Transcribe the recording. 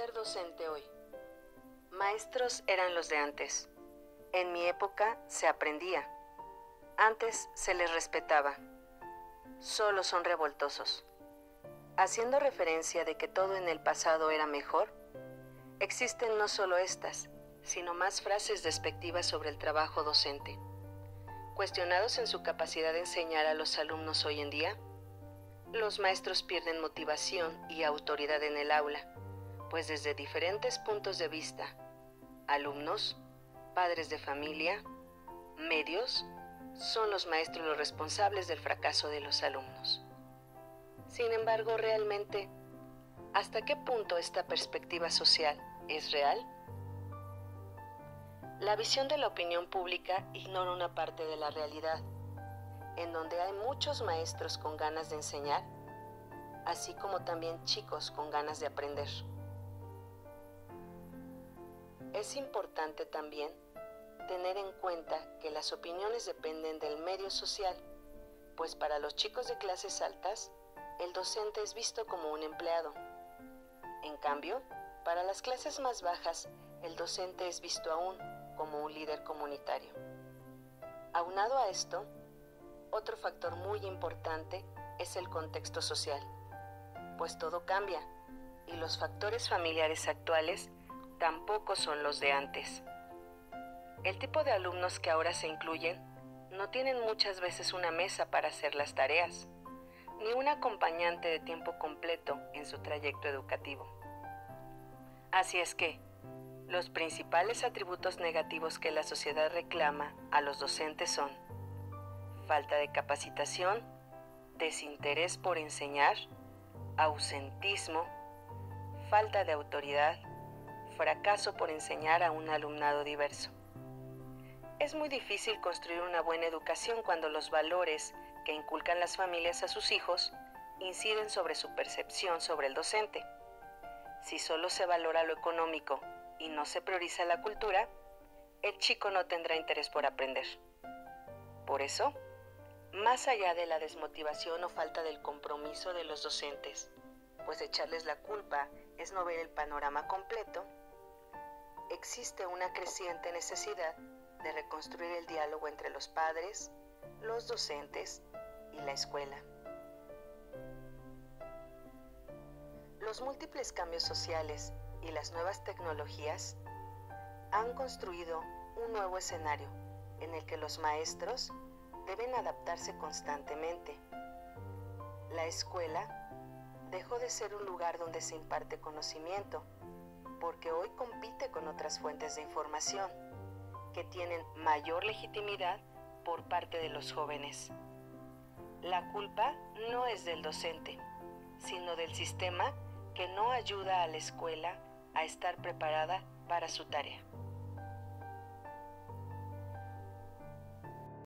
ser docente hoy? Maestros eran los de antes. En mi época se aprendía. Antes se les respetaba. Solo son revoltosos. Haciendo referencia de que todo en el pasado era mejor, existen no solo estas, sino más frases despectivas sobre el trabajo docente. Cuestionados en su capacidad de enseñar a los alumnos hoy en día, los maestros pierden motivación y autoridad en el aula, pues desde diferentes puntos de vista, alumnos, padres de familia, medios, son los maestros los responsables del fracaso de los alumnos. Sin embargo, realmente, ¿hasta qué punto esta perspectiva social es real? La visión de la opinión pública ignora una parte de la realidad, en donde hay muchos maestros con ganas de enseñar, así como también chicos con ganas de aprender. Es importante también tener en cuenta que las opiniones dependen del medio social, pues para los chicos de clases altas, el docente es visto como un empleado. En cambio, para las clases más bajas, el docente es visto aún como un líder comunitario. Aunado a esto, otro factor muy importante es el contexto social, pues todo cambia y los factores familiares actuales tampoco son los de antes. El tipo de alumnos que ahora se incluyen no tienen muchas veces una mesa para hacer las tareas, ni un acompañante de tiempo completo en su trayecto educativo. Así es que, los principales atributos negativos que la sociedad reclama a los docentes son falta de capacitación, desinterés por enseñar, ausentismo, falta de autoridad, fracaso por enseñar a un alumnado diverso. Es muy difícil construir una buena educación cuando los valores que inculcan las familias a sus hijos inciden sobre su percepción sobre el docente. Si solo se valora lo económico y no se prioriza la cultura, el chico no tendrá interés por aprender. Por eso, más allá de la desmotivación o falta del compromiso de los docentes, pues echarles la culpa es no ver el panorama completo, existe una creciente necesidad de reconstruir el diálogo entre los padres, los docentes y la escuela. Los múltiples cambios sociales y las nuevas tecnologías han construido un nuevo escenario en el que los maestros deben adaptarse constantemente. La escuela dejó de ser un lugar donde se imparte conocimiento, porque hoy compite con otras fuentes de información que tienen mayor legitimidad por parte de los jóvenes. La culpa no es del docente, sino del sistema que no ayuda a la escuela a estar preparada para su tarea.